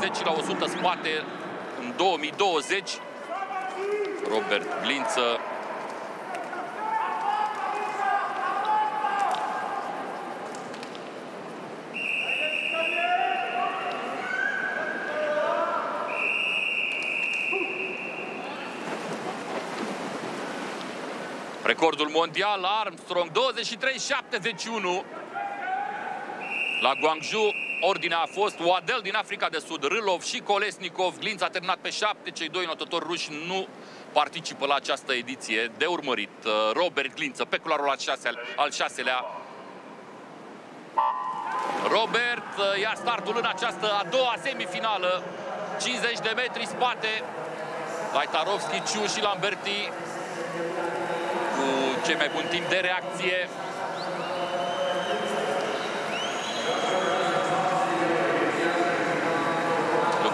50 la 100 spate în 2020. Robert Glință Recordul mondial Armstrong 23-71 la Guangzhou. Ordinea a fost Oadel din Africa de Sud, Râlov și Kolesnikov. Glinț a terminat pe 7, cei doi notători ruși nu participă la această ediție. De urmărit, uh, Robert Glință pe culoarul al, șase, al șaselea. Robert uh, ia startul în această a doua semifinală. 50 de metri spate. Laitarovski, Ciu și Lamberti cu cei mai bun timp de reacție.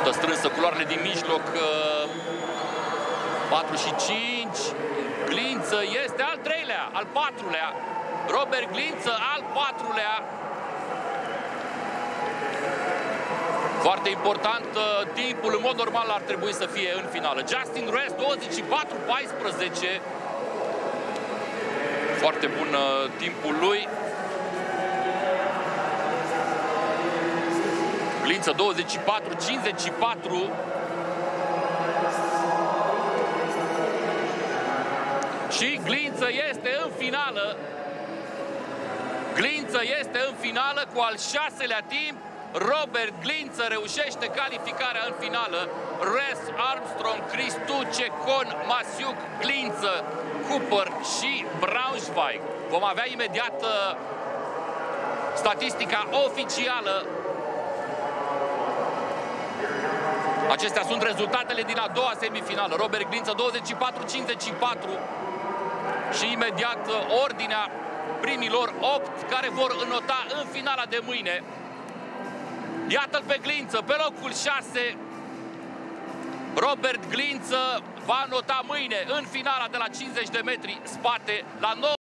Luptă strânsă, culoarele din mijloc. 4 și 5. Glință este al treilea, al patrulea. Robert Glință, al patrulea. Foarte important, timpul în mod normal ar trebui să fie în finală. Justin Rest, 24-14. Foarte bun uh, timpul lui. Glință 24, 54. Și Glință este în finală. Glință este în finală cu al șaselea timp. Robert Glință reușește calificarea în finală. Res Armstrong, Cristuce, Con, Masiuc, Glință, Cooper și Braunschweig. Vom avea imediat uh, statistica oficială. Acestea sunt rezultatele din a doua semifinală. Robert Glință 24-54 și imediat uh, ordinea primilor 8 care vor înota în finala de mâine. Iată-l pe Glință, pe locul 6. Robert Glință va nota mâine în finala de la 50 de metri spate la 9.